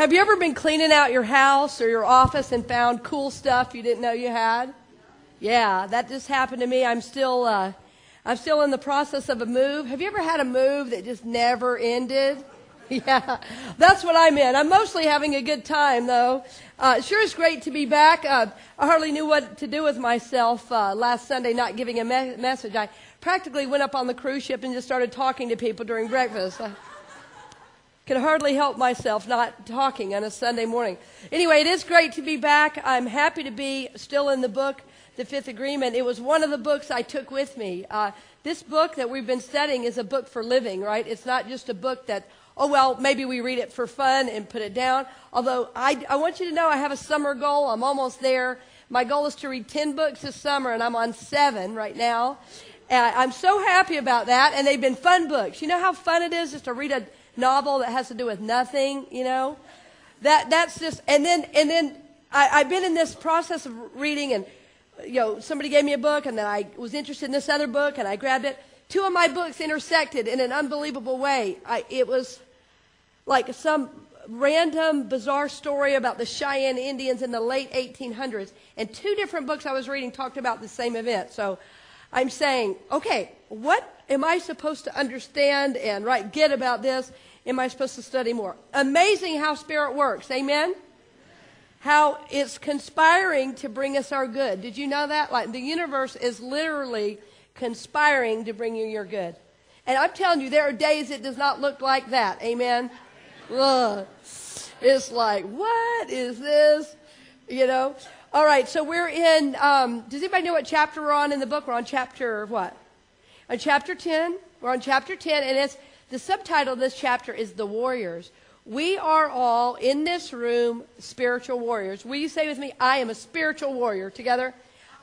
Have you ever been cleaning out your house or your office and found cool stuff you didn't know you had? Yeah, that just happened to me. I'm still, uh, I'm still in the process of a move. Have you ever had a move that just never ended? Yeah, that's what I'm in. I'm mostly having a good time, though. Uh, sure is great to be back. Uh, I hardly knew what to do with myself uh, last Sunday, not giving a me- message. I practically went up on the cruise ship and just started talking to people during breakfast. Could hardly help myself not talking on a Sunday morning. Anyway, it is great to be back. I'm happy to be still in the book, The Fifth Agreement. It was one of the books I took with me. Uh, this book that we've been studying is a book for living, right? It's not just a book that oh, well, maybe we read it for fun and put it down. Although I, I want you to know I have a summer goal. I'm almost there. My goal is to read 10 books this summer, and I'm on seven right now. And I'm so happy about that, and they've been fun books. You know how fun it is just to read a novel that has to do with nothing, you know? That, that's just, and then, and then I, I've been in this process of reading, and, you know, somebody gave me a book, and then I was interested in this other book, and I grabbed it. Two of my books intersected in an unbelievable way. I, it was, like some random bizarre story about the Cheyenne Indians in the late 1800s. And two different books I was reading talked about the same event. So I'm saying, okay, what am I supposed to understand and right get about this? Am I supposed to study more? Amazing how spirit works. Amen. How it's conspiring to bring us our good. Did you know that? Like the universe is literally conspiring to bring you your good. And I'm telling you, there are days it does not look like that. Amen. Ugh. It's like, what is this? You know? All right, so we're in, um, does anybody know what chapter we're on in the book? We're on chapter what? On chapter 10. We're on chapter 10, and it's, the subtitle of this chapter is The Warriors. We are all in this room spiritual warriors. Will you say with me, I am a spiritual warrior? Together?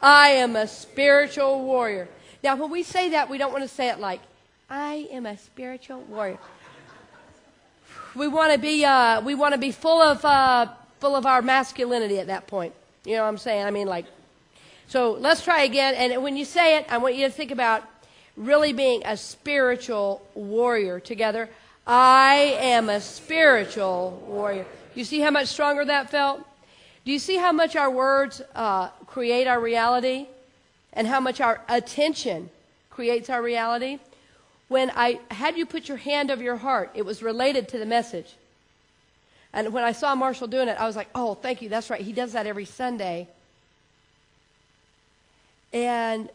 I am a spiritual warrior. Now, when we say that, we don't want to say it like, I am a spiritual warrior we want to be uh, we want to be full of uh, full of our masculinity at that point. You know what I'm saying? I mean, like, so let's try again. And when you say it, I want you to think about really being a spiritual warrior together. I am a spiritual warrior. You see how much stronger that felt? Do you see how much our words uh, create our reality and how much our attention creates our reality? when I had you put your hand over your heart, it was related to the message. And when I saw Marshall doing it, I was like, oh, thank you. That's right. He does that every Sunday. And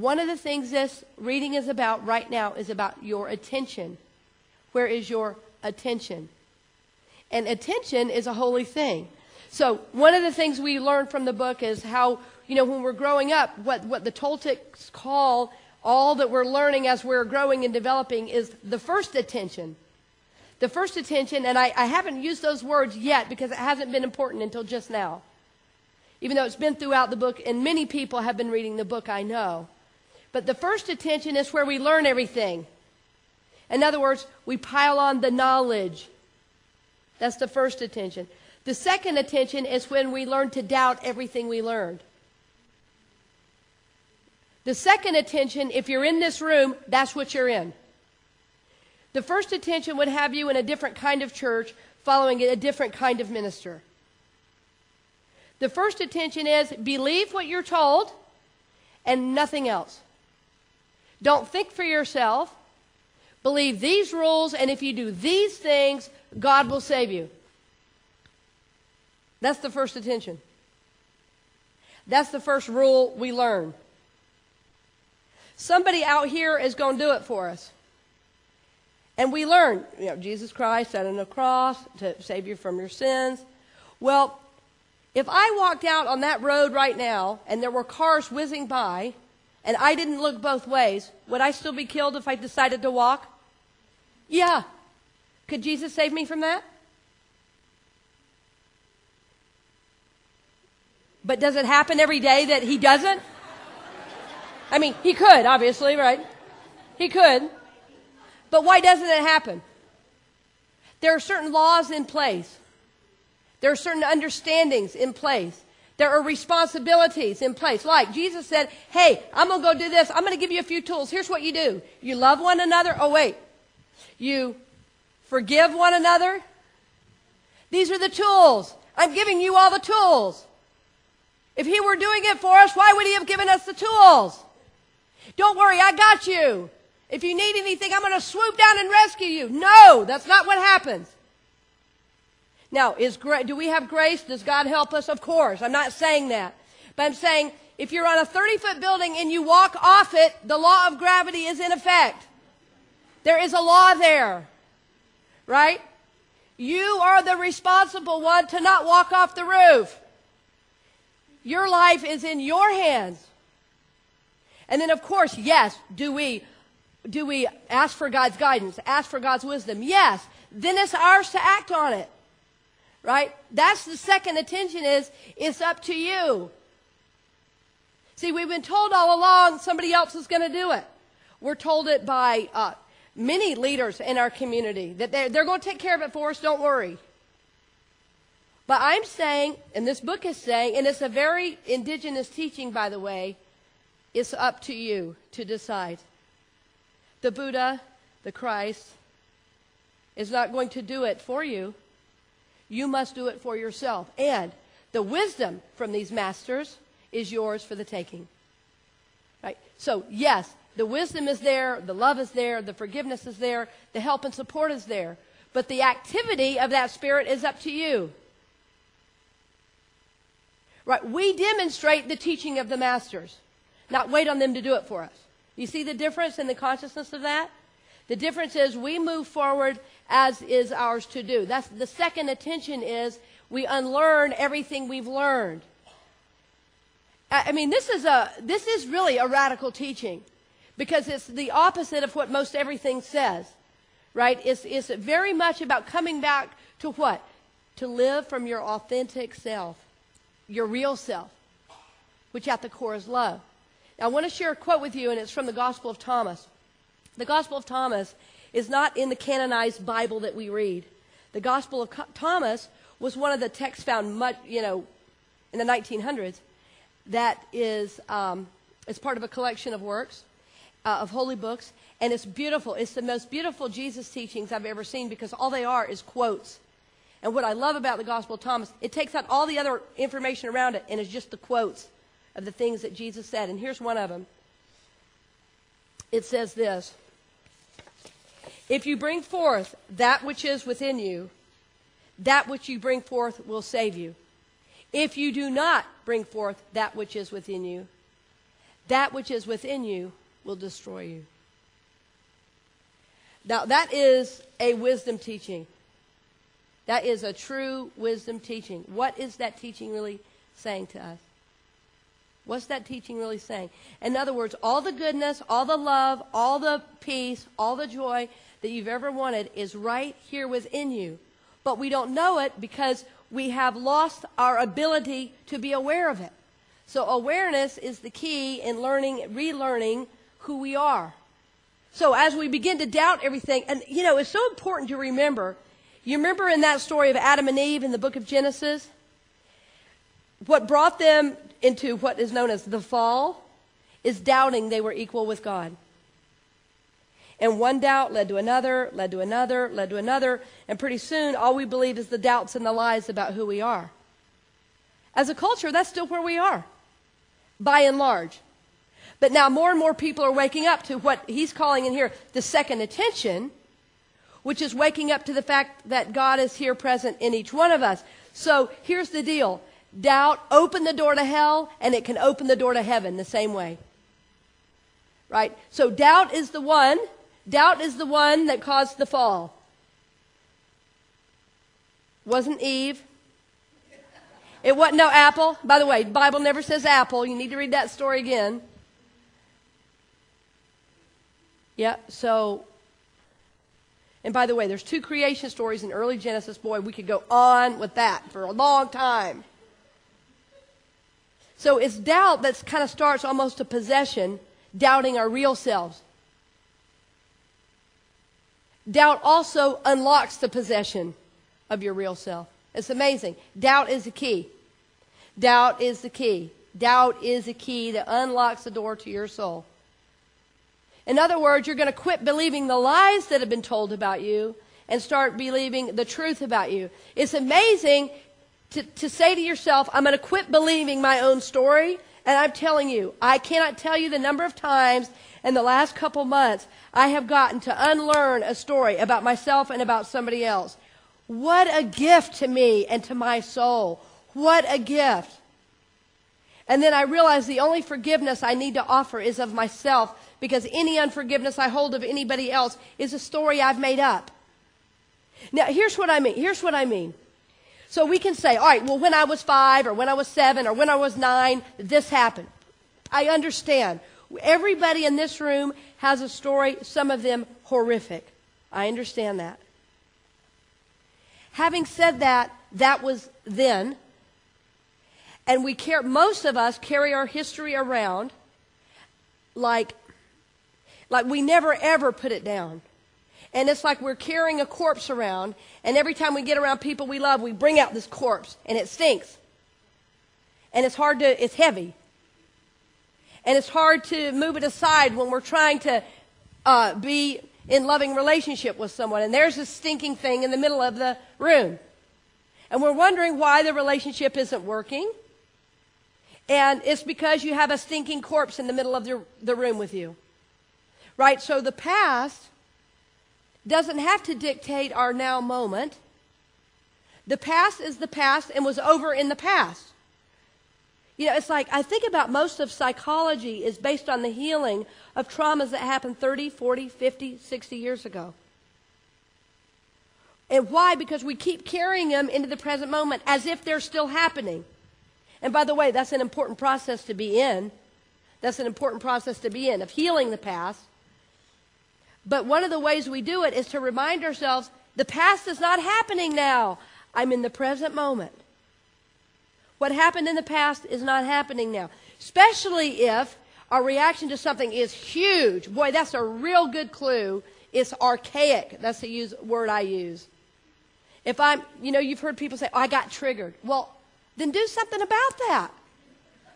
one of the things this reading is about right now is about your attention. Where is your attention? And attention is a holy thing. So one of the things we learn from the book is how, you know, when we're growing up, what, what the Toltecs call all that we're learning as we're growing and developing is the first attention. The first attention, and I, I haven't used those words yet because it hasn't been important until just now. Even though it's been throughout the book, and many people have been reading the book, I know. But the first attention is where we learn everything. In other words, we pile on the knowledge. That's the first attention. The second attention is when we learn to doubt everything we learned. The second attention, if you're in this room, that's what you're in. The first attention would have you in a different kind of church following a different kind of minister. The first attention is believe what you're told and nothing else. Don't think for yourself. Believe these rules, and if you do these things, God will save you. That's the first attention. That's the first rule we learn. Somebody out here is going to do it for us. And we learn, you know, Jesus Christ died on the cross to save you from your sins. Well, if I walked out on that road right now and there were cars whizzing by and I didn't look both ways, would I still be killed if I decided to walk? Yeah. Could Jesus save me from that? But does it happen every day that he doesn't? I mean, he could, obviously, right? He could. But why doesn't it happen? There are certain laws in place. There are certain understandings in place. There are responsibilities in place. Like Jesus said, hey, I'm going to go do this. I'm going to give you a few tools. Here's what you do. You love one another. Oh, wait. You forgive one another. These are the tools. I'm giving you all the tools. If he were doing it for us, why would he have given us the tools? Don't worry, I got you. If you need anything, I'm going to swoop down and rescue you. No, that's not what happens. Now, is do we have grace? Does God help us? Of course. I'm not saying that. But I'm saying if you're on a 30 foot building and you walk off it, the law of gravity is in effect. There is a law there. Right? You are the responsible one to not walk off the roof. Your life is in your hands. And then, of course, yes, do we, do we ask for God's guidance, ask for God's wisdom? Yes. Then it's ours to act on it. Right? That's the second attention is, it's up to you. See, we've been told all along somebody else is going to do it. We're told it by uh, many leaders in our community that they're, they're going to take care of it for us, don't worry. But I'm saying, and this book is saying, and it's a very indigenous teaching, by the way, it's up to you to decide. The Buddha, the Christ, is not going to do it for you. You must do it for yourself. And the wisdom from these masters is yours for the taking. Right? So, yes, the wisdom is there, the love is there, the forgiveness is there, the help and support is there. But the activity of that spirit is up to you. Right? We demonstrate the teaching of the masters, not wait on them to do it for us. You see the difference in the consciousness of that? The difference is we move forward as is ours to do. That's the second attention is we unlearn everything we've learned. I mean, this is a this is really a radical teaching because it's the opposite of what most everything says, right? It's it's very much about coming back to what to live from your authentic self your real self, which at the core is love. Now, I want to share a quote with you, and it's from the Gospel of Thomas. The Gospel of Thomas is not in the canonized Bible that we read. The Gospel of Thomas was one of the texts found much, you know, in the 1900s that is um, is part of a collection of works uh, of holy books, and it's beautiful. It's the most beautiful Jesus teachings I've ever seen because all they are is quotes. And what I love about the Gospel of Thomas, it takes out all the other information around it and it's just the quotes of the things that Jesus said. And here's one of them. It says this If you bring forth that which is within you, that which you bring forth will save you. If you do not bring forth that which is within you, that which is within you will destroy you. Now, that is a wisdom teaching. That is a true wisdom teaching. What is that teaching really saying to us? What's that teaching really saying? In other words, all the goodness, all the love, all the peace, all the joy that you've ever wanted is right here within you. But we don't know it because we have lost our ability to be aware of it. So awareness is the key in learning, relearning who we are. So as we begin to doubt everything, and you know, it's so important to remember you remember in that story of Adam and Eve in the book of Genesis? What brought them into what is known as the fall is doubting they were equal with God. And one doubt led to another, led to another, led to another, and pretty soon all we believe is the doubts and the lies about who we are. As a culture, that's still where we are, by and large. But now more and more people are waking up to what he's calling in here the second attention which is waking up to the fact that God is here present in each one of us. So here's the deal. Doubt open the door to hell and it can open the door to heaven the same way. Right? So doubt is the one, doubt is the one that caused the fall. Wasn't Eve. It wasn't no apple. By the way, Bible never says apple. You need to read that story again. Yeah, so and by the way, there's two creation stories in early Genesis. Boy, we could go on with that for a long time. So it's doubt that kind of starts almost a possession, doubting our real selves. Doubt also unlocks the possession of your real self. It's amazing. Doubt is the key. Doubt is the key. Doubt is the key that unlocks the door to your soul. In other words, you're going to quit believing the lies that have been told about you, and start believing the truth about you. It's amazing to, to say to yourself, I'm going to quit believing my own story. And I'm telling you, I cannot tell you the number of times in the last couple months I have gotten to unlearn a story about myself and about somebody else. What a gift to me and to my soul. What a gift. And then I realize the only forgiveness I need to offer is of myself because any unforgiveness I hold of anybody else is a story I've made up. Now, here's what I mean. Here's what I mean. So we can say, all right, well, when I was five or when I was seven or when I was nine, this happened. I understand. Everybody in this room has a story, some of them horrific. I understand that. Having said that, that was then. And we care, most of us carry our history around like, like we never ever put it down. And it's like we're carrying a corpse around, and every time we get around people we love, we bring out this corpse, and it stinks. And it's hard to, it's heavy. And it's hard to move it aside when we're trying to uh, be in loving relationship with someone. And there's this stinking thing in the middle of the room. And we're wondering why the relationship isn't working. And it's because you have a stinking corpse in the middle of the, the room with you. Right? So the past doesn't have to dictate our now moment. The past is the past and was over in the past. You know, it's like I think about most of psychology is based on the healing of traumas that happened 30, 40, 50, 60 years ago. And why? Because we keep carrying them into the present moment as if they're still happening. And by the way, that's an important process to be in. That's an important process to be in of healing the past. But one of the ways we do it is to remind ourselves the past is not happening now. I'm in the present moment. What happened in the past is not happening now. Especially if our reaction to something is huge. Boy, that's a real good clue. It's archaic. That's the use, word I use. If I'm, you know, you've heard people say, oh, I got triggered. Well, then do something about that.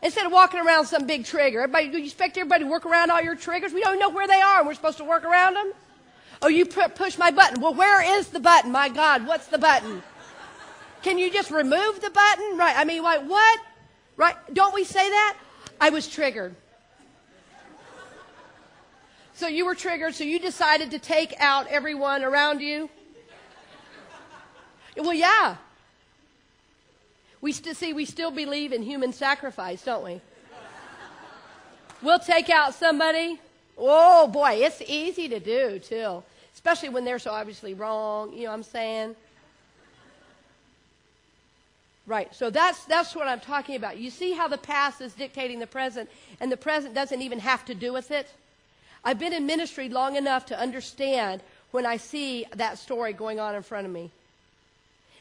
Instead of walking around some big trigger. Everybody, you expect everybody to work around all your triggers? We don't know where they are and we're supposed to work around them? Oh, you push my button. Well, where is the button? My God, what's the button? Can you just remove the button? Right. I mean, like, what? Right. Don't we say that? I was triggered. So you were triggered, so you decided to take out everyone around you? Well, yeah. We still see we still believe in human sacrifice, don't we? we'll take out somebody. Oh boy, it's easy to do too. Especially when they're so obviously wrong, you know what I'm saying? Right. So that's that's what I'm talking about. You see how the past is dictating the present and the present doesn't even have to do with it? I've been in ministry long enough to understand when I see that story going on in front of me.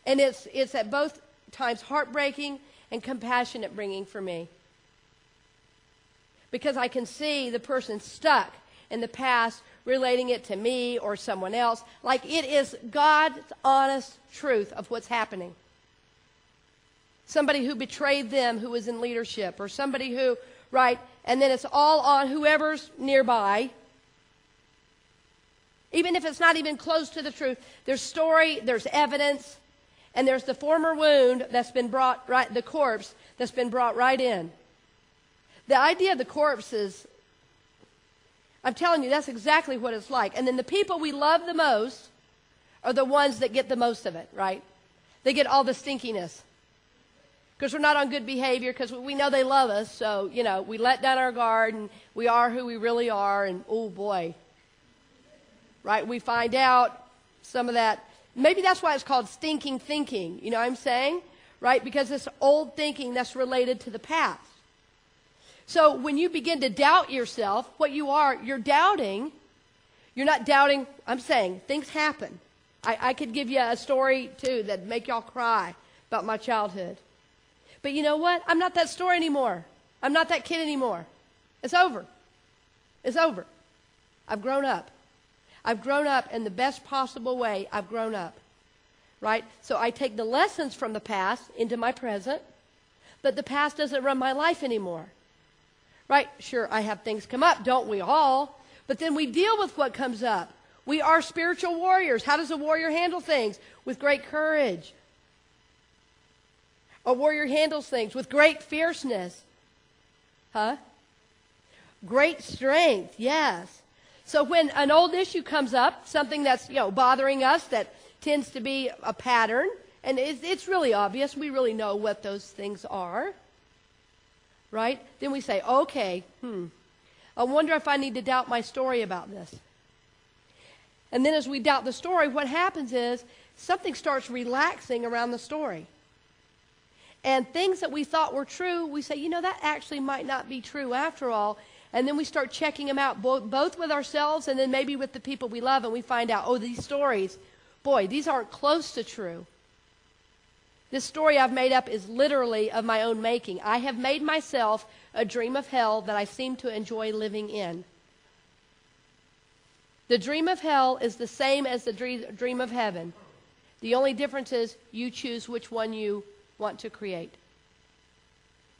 And it's it's at both times heartbreaking and compassionate bringing for me. Because I can see the person stuck in the past relating it to me or someone else. Like it is God's honest truth of what's happening. Somebody who betrayed them who was in leadership, or somebody who, right, and then it's all on whoever's nearby. Even if it's not even close to the truth, there's story, there's evidence, and there's the former wound that's been brought right, the corpse that's been brought right in. The idea of the corpse is, I'm telling you, that's exactly what it's like. And then the people we love the most are the ones that get the most of it, right? They get all the stinkiness. Because we're not on good behavior, because we know they love us, so, you know, we let down our guard and we are who we really are, and oh boy. Right? We find out some of that Maybe that's why it's called stinking thinking. You know what I'm saying? Right? Because it's old thinking that's related to the past. So when you begin to doubt yourself, what you are, you're doubting. You're not doubting, I'm saying, things happen. I, I could give you a story too that make y'all cry about my childhood. But you know what? I'm not that story anymore. I'm not that kid anymore. It's over. It's over. I've grown up. I've grown up in the best possible way. I've grown up. Right? So I take the lessons from the past into my present, but the past doesn't run my life anymore. Right? Sure, I have things come up, don't we all? But then we deal with what comes up. We are spiritual warriors. How does a warrior handle things? With great courage. A warrior handles things with great fierceness. Huh? Great strength, yes. So when an old issue comes up, something that's, you know, bothering us that tends to be a pattern, and it's, it's really obvious, we really know what those things are, right? Then we say, okay, hmm, I wonder if I need to doubt my story about this. And then as we doubt the story, what happens is something starts relaxing around the story. And things that we thought were true, we say, you know, that actually might not be true after all. And then we start checking them out, both, both with ourselves and then maybe with the people we love, and we find out, oh, these stories, boy, these aren't close to true. This story I've made up is literally of my own making. I have made myself a dream of hell that I seem to enjoy living in. The dream of hell is the same as the dream of heaven. The only difference is you choose which one you want to create.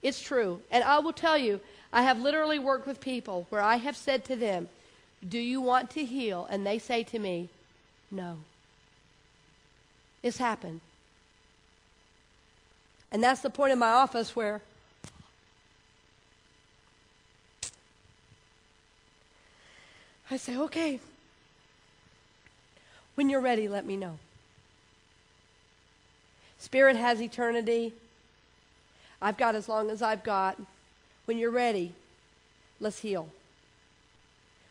It's true. And I will tell you, I have literally worked with people where I have said to them, Do you want to heal? And they say to me, No. It's happened. And that's the point in my office where I say, Okay, when you're ready, let me know. Spirit has eternity. I've got as long as I've got. When you're ready, let's heal.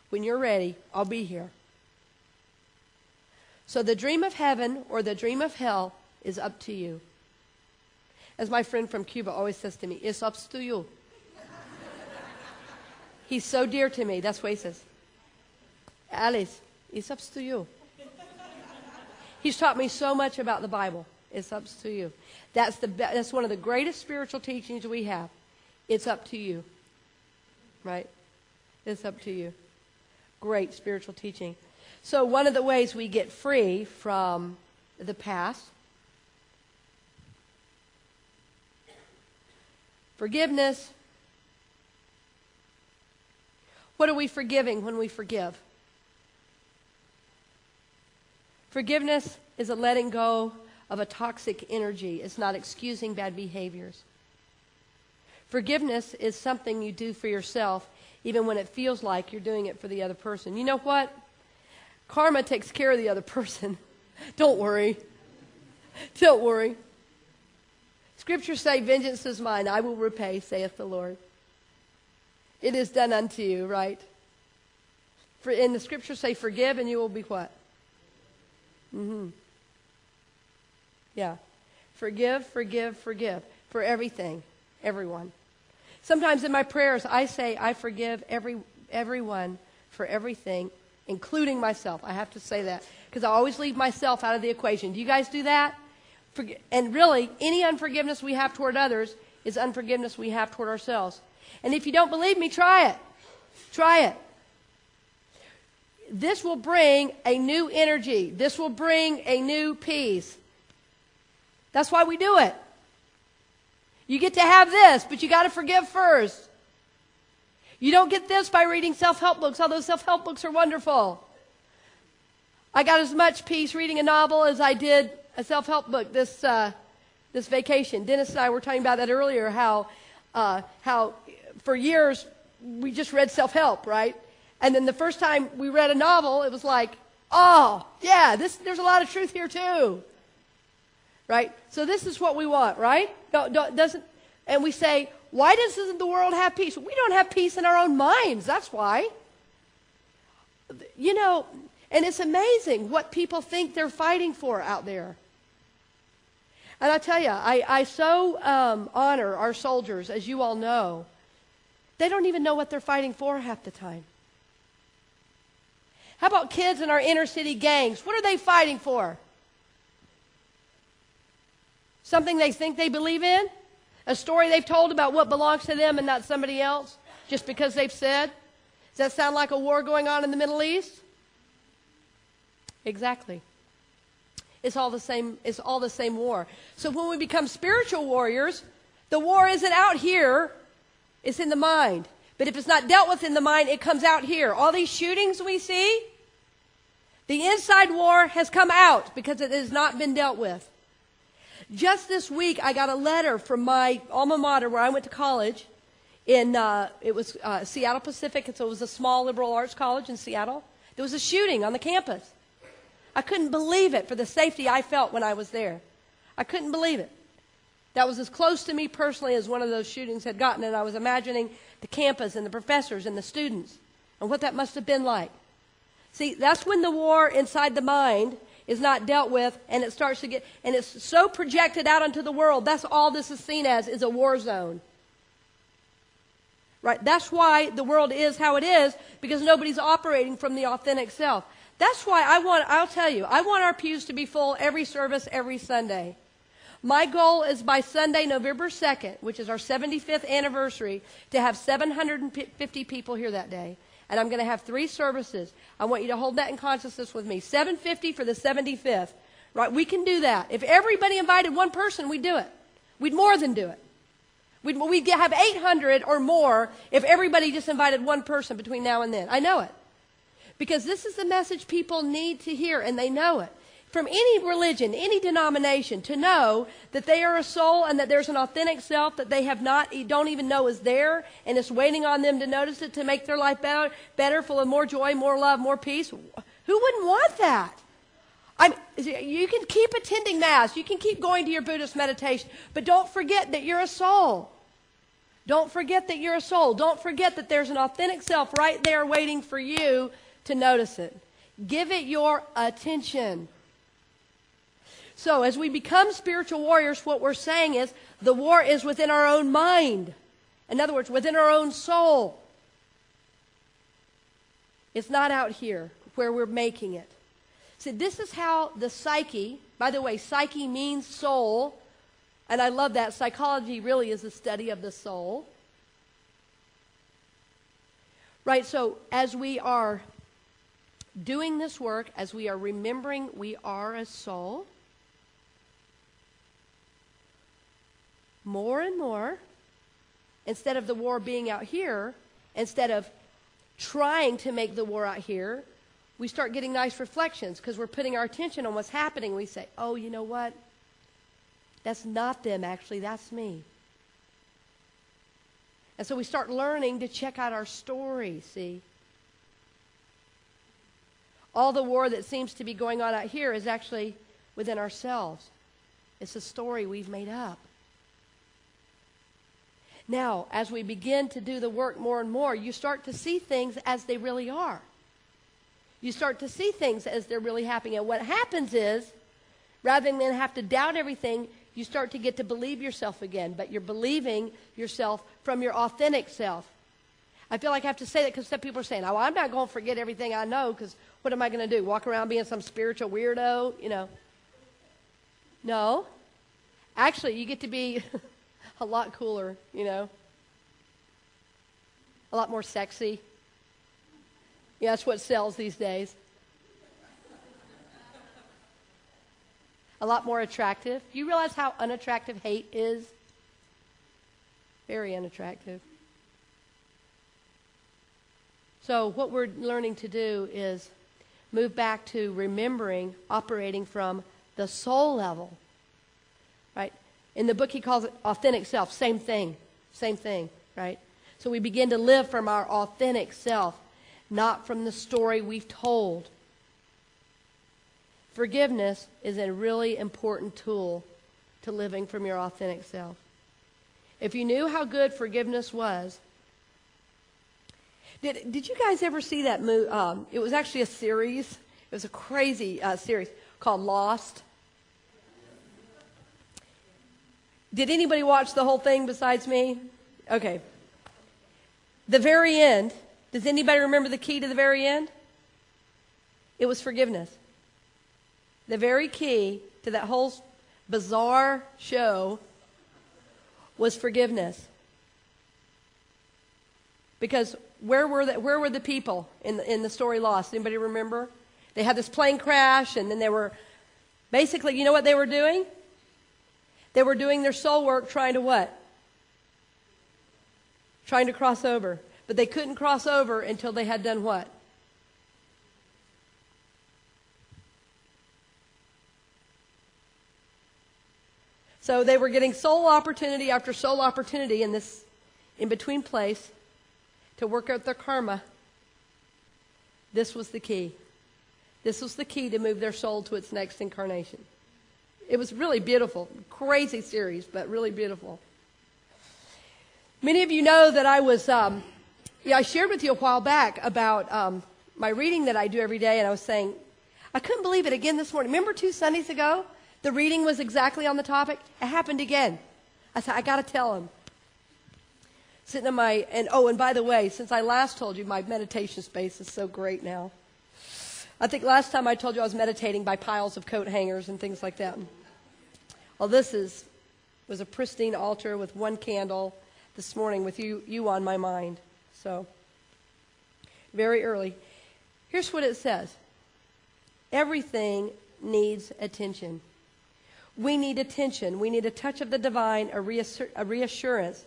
When you're ready, I'll be here. So the dream of heaven or the dream of hell is up to you. As my friend from Cuba always says to me, it's up to you. He's so dear to me. That's what he says. Alice, it's up to you. He's taught me so much about the Bible. It's up to you. That's, the, that's one of the greatest spiritual teachings we have. It's up to you. Right? It's up to you. Great spiritual teaching. So, one of the ways we get free from the past forgiveness. What are we forgiving when we forgive? Forgiveness is a letting go of a toxic energy, it's not excusing bad behaviors. Forgiveness is something you do for yourself, even when it feels like you're doing it for the other person. You know what? Karma takes care of the other person. Don't worry. Don't worry. Scriptures say, Vengeance is mine, I will repay, saith the Lord. It is done unto you, right? For, and the scriptures say, Forgive, and you will be what? Mm-hmm. Yeah. Forgive, forgive, forgive for everything, everyone. Sometimes in my prayers, I say, I forgive every, everyone for everything, including myself. I have to say that because I always leave myself out of the equation. Do you guys do that? And really, any unforgiveness we have toward others is unforgiveness we have toward ourselves. And if you don't believe me, try it. Try it this will bring a new energy. This will bring a new peace. That's why we do it. You get to have this, but you got to forgive first. You don't get this by reading self help books, although self help books are wonderful. I got as much peace reading a novel as I did a self help book this, uh, this vacation. Dennis and I were talking about that earlier how, uh, how for years we just read self help, right? And then the first time we read a novel, it was like, oh, yeah, this, there's a lot of truth here too. Right? So this is what we want, right? Doesn't, and we say, why doesn't the world have peace? We don't have peace in our own minds. That's why. You know, and it's amazing what people think they're fighting for out there. And I tell you, I, I so um, honor our soldiers, as you all know. They don't even know what they're fighting for half the time. How about kids in our inner city gangs? What are they fighting for? Something they think they believe in? A story they've told about what belongs to them and not somebody else just because they've said? Does that sound like a war going on in the Middle East? Exactly. It's all the same it's all the same war. So when we become spiritual warriors, the war isn't out here, it's in the mind. But if it's not dealt with in the mind, it comes out here. All these shootings we see, The inside war has come out because it has not been dealt with. Just this week, I got a letter from my alma mater where I went to college. In uh, it was uh, Seattle Pacific, and so it was a small liberal arts college in Seattle. There was a shooting on the campus. I couldn't believe it for the safety I felt when I was there. I couldn't believe it. That was as close to me personally as one of those shootings had gotten, and I was imagining the campus and the professors and the students and what that must have been like. See, that's when the war inside the mind is not dealt with and it starts to get, and it's so projected out into the world. That's all this is seen as, is a war zone. Right? That's why the world is how it is, because nobody's operating from the authentic self. That's why I want, I'll tell you, I want our pews to be full every service, every Sunday. My goal is by Sunday, November 2nd, which is our 75th anniversary, to have 750 people here that day. And I'm going to have three services. I want you to hold that in consciousness with me. 750 for the 75th. Right? We can do that. If everybody invited one person, we'd do it. We'd more than do it. We'd, we'd have 800 or more if everybody just invited one person between now and then. I know it. Because this is the message people need to hear, and they know it from any religion, any denomination, to know that they are a soul and that there's an authentic self that they have not, don't even know is there, and it's waiting on them to notice it to make their life better, better, full of more joy, more love, more peace. Who wouldn't want that? I'm, you can keep attending Mass, you can keep going to your Buddhist meditation, but don't forget that you're a soul. Don't forget that you're a soul. Don't forget that there's an authentic self right there waiting for you to notice it. Give it your attention. So, as we become spiritual warriors, what we're saying is the war is within our own mind. In other words, within our own soul. It's not out here where we're making it. See, this is how the psyche, by the way, psyche means soul, and I love that. Psychology really is a study of the soul. Right, so as we are doing this work, as we are remembering we are a soul, more and more, instead of the war being out here, instead of trying to make the war out here, we start getting nice reflections because we're putting our attention on what's happening. We say, oh, you know what? That's not them, actually, that's me. And so we start learning to check out our story, see? All the war that seems to be going on out here is actually within ourselves. It's a story we've made up. Now, as we begin to do the work more and more, you start to see things as they really are. You start to see things as they're really happening. And what happens is, rather than have to doubt everything, you start to get to believe yourself again. But you're believing yourself from your authentic self. I feel like I have to say that because some people are saying, oh, I'm not going to forget everything I know because what am I going to do? Walk around being some spiritual weirdo? You know. No. Actually, you get to be a lot cooler, you know, a lot more sexy. Yeah, that's what sells these days. A lot more attractive. You realize how unattractive hate is? Very unattractive. So, what we're learning to do is move back to remembering operating from the soul level. In the book, he calls it authentic self. Same thing. Same thing, right? So we begin to live from our authentic self, not from the story we've told. Forgiveness is a really important tool to living from your authentic self. If you knew how good forgiveness was, did, did you guys ever see that movie? Um, it was actually a series. It was a crazy uh, series called Lost. Did anybody watch the whole thing besides me? Okay. The very end. Does anybody remember the key to the very end? It was forgiveness. The very key to that whole bizarre show was forgiveness. Because where were the, where were the people in the, in the story Lost? Anybody remember? They had this plane crash, and then they were basically, you know what they were doing? They were doing their soul work trying to what? Trying to cross over. But they couldn't cross over until they had done what? So they were getting soul opportunity after soul opportunity in this in between place to work out their karma. This was the key. This was the key to move their soul to its next incarnation. It was really beautiful. Crazy series, but really beautiful. Many of you know that I was, um, yeah, I shared with you a while back about um, my reading that I do every day, and I was saying, I couldn't believe it again this morning. Remember two Sundays ago? The reading was exactly on the topic. It happened again. I said, I got to tell him. Sitting in my, and oh, and by the way, since I last told you, my meditation space is so great now. I think last time I told you I was meditating by piles of coat hangers and things like that. Well, this is was a pristine altar with one candle this morning with you you on my mind. So very early. Here's what it says. Everything needs attention. We need attention. We need a touch of the divine, a, reassur- a reassurance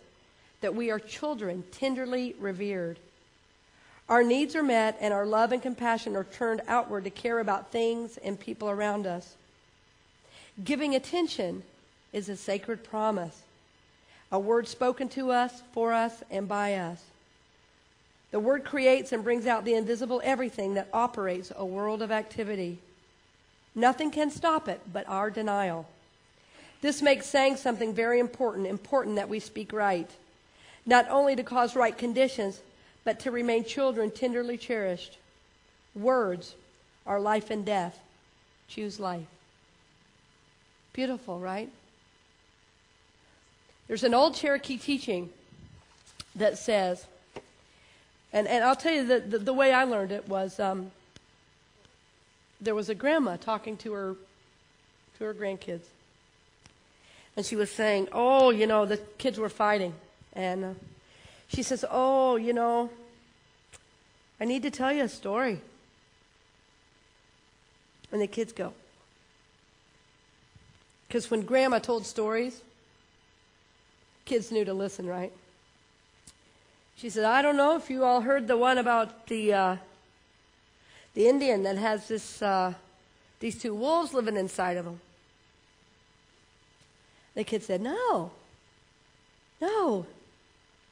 that we are children tenderly revered. Our needs are met, and our love and compassion are turned outward to care about things and people around us. Giving attention is a sacred promise, a word spoken to us, for us, and by us. The word creates and brings out the invisible everything that operates a world of activity. Nothing can stop it but our denial. This makes saying something very important, important that we speak right, not only to cause right conditions, but to remain children tenderly cherished. Words are life and death. Choose life. Beautiful, right? There's an old Cherokee teaching that says, and, and I'll tell you that the, the way I learned it was um, there was a grandma talking to her to her grandkids. And she was saying, Oh, you know, the kids were fighting. And uh, she says, Oh, you know, I need to tell you a story. And the kids go. Because when grandma told stories, kids knew to listen, right? She said, I don't know if you all heard the one about the, uh, the Indian that has this, uh, these two wolves living inside of him. The kid said, No. No.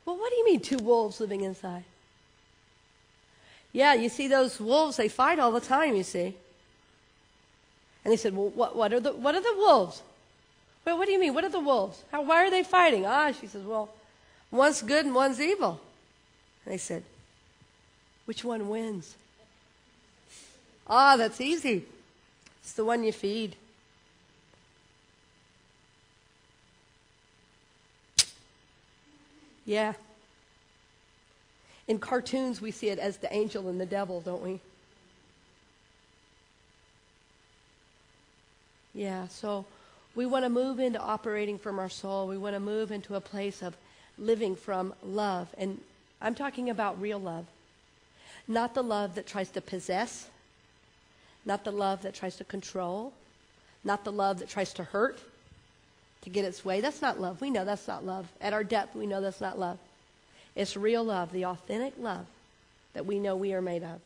Well, what do you mean, two wolves living inside? Yeah, you see those wolves, they fight all the time, you see. And he said, Well, what, what, are, the, what are the wolves? Well, what do you mean? What are the wolves? How, why are they fighting? Ah, she says, Well, one's good and one's evil. And they said, Which one wins? Ah, that's easy. It's the one you feed. Yeah. In cartoons, we see it as the angel and the devil, don't we? Yeah, so we want to move into operating from our soul. We want to move into a place of living from love. And I'm talking about real love. Not the love that tries to possess, not the love that tries to control, not the love that tries to hurt, to get its way. That's not love. We know that's not love. At our depth, we know that's not love. It's real love, the authentic love that we know we are made of.